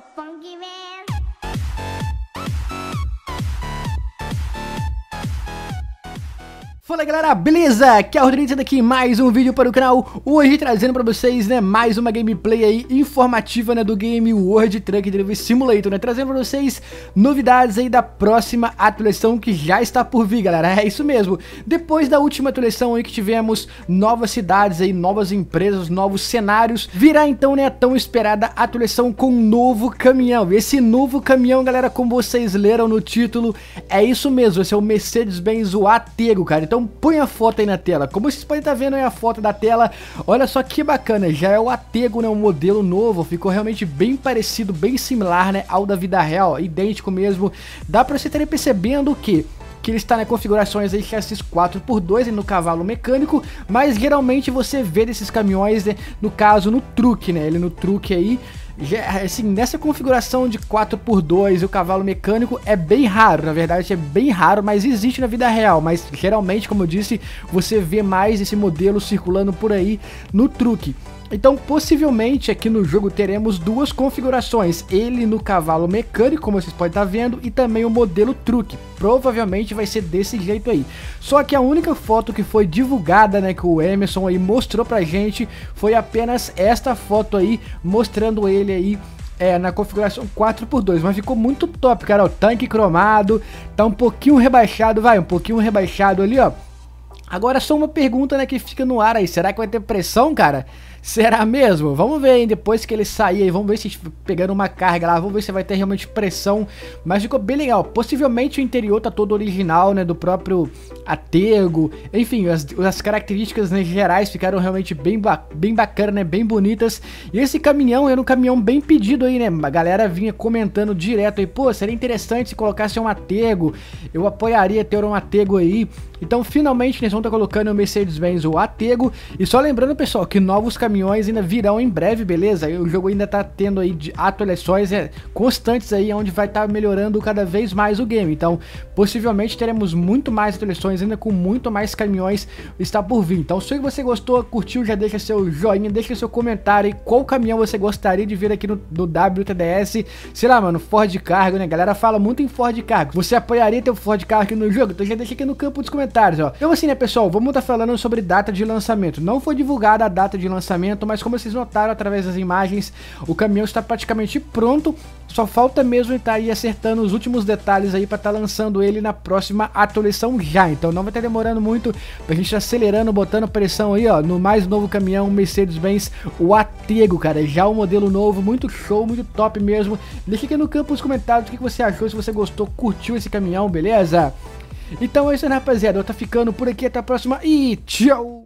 Funky man. Fala galera, beleza? Aqui é o Rodrigo aqui mais um vídeo para o canal. Hoje trazendo para vocês, né, mais uma gameplay aí informativa, né, do game World Truck Driver Simulator, né? Trazendo para vocês novidades aí da próxima atualização que já está por vir, galera. É isso mesmo, depois da última atualização aí que tivemos novas cidades aí, novas empresas, novos cenários Virá então, né, a tão esperada atualização com um novo caminhão. Esse novo caminhão, galera, como vocês leram no título, é isso mesmo. Esse é o Mercedes-Benz o Atego, cara então põe a foto aí na tela. Como vocês podem estar tá vendo aí a foto da tela, olha só que bacana, já é o Atego, né, um modelo novo, ficou realmente bem parecido, bem similar, né, ao da vida real, idêntico mesmo. Dá pra você estar percebendo que que ele está na configurações aí chassis 4x2 no cavalo mecânico, mas geralmente você vê desses caminhões, né, no caso no truque, né, ele no truque aí, assim, nessa configuração de 4x2 e o cavalo mecânico é bem raro, na verdade é bem raro, mas existe na vida real, mas geralmente, como eu disse, você vê mais esse modelo circulando por aí no truque. Então, possivelmente aqui no jogo teremos duas configurações, ele no cavalo mecânico, como vocês podem estar vendo, e também o modelo truque. Provavelmente vai ser desse jeito aí. Só que a única foto que foi divulgada, né, que o Emerson aí mostrou pra gente, foi apenas esta foto aí, mostrando ele aí é, na configuração 4x2, mas ficou muito top, cara, o tanque cromado, tá um pouquinho rebaixado, vai, um pouquinho rebaixado ali, ó. Agora só uma pergunta, né, que fica no ar aí, será que vai ter pressão, cara? Será mesmo? Vamos ver, hein? Depois que ele sair aí, vamos ver se pegando uma carga lá, vamos ver se vai ter realmente pressão. Mas ficou bem legal. Possivelmente o interior tá todo original, né? Do próprio atego. Enfim, as, as características né, gerais ficaram realmente bem, ba bem bacana, né? Bem bonitas. E esse caminhão era um caminhão bem pedido aí, né? A galera vinha comentando direto aí, pô, seria interessante se colocasse um atego. Eu apoiaria ter um atego aí. Então, finalmente, eles vão estar tá colocando o Mercedes-Benz o atego. E só lembrando, pessoal, que novos caminhões caminhões ainda virão em breve, beleza? O jogo ainda tá tendo aí atualizações é, constantes aí, onde vai estar tá melhorando cada vez mais o game. Então, possivelmente teremos muito mais atualizações ainda com muito mais caminhões está por vir. Então, se você gostou, curtiu, já deixa seu joinha, deixa seu comentário aí, qual caminhão você gostaria de ver aqui no, no WTDS. Sei lá, mano, Ford Cargo, né? Galera fala muito em Ford Cargo. Você apoiaria ter o Ford Cargo aqui no jogo? Então já deixa aqui no campo dos comentários, ó. Então assim, né, pessoal, vamos estar tá falando sobre data de lançamento. Não foi divulgada a data de lançamento mas como vocês notaram através das imagens, o caminhão está praticamente pronto, só falta mesmo estar aí acertando os últimos detalhes aí para estar tá lançando ele na próxima atualização já. Então não vai estar demorando muito pra gente acelerando, botando pressão aí, ó, no mais novo caminhão Mercedes-Benz, o Atego, cara, já um modelo novo, muito show, muito top mesmo. Deixa aqui no campo os comentários o que você achou, se você gostou, curtiu esse caminhão, beleza? Então é isso, rapaziada? Eu tô ficando por aqui, até a próxima e tchau!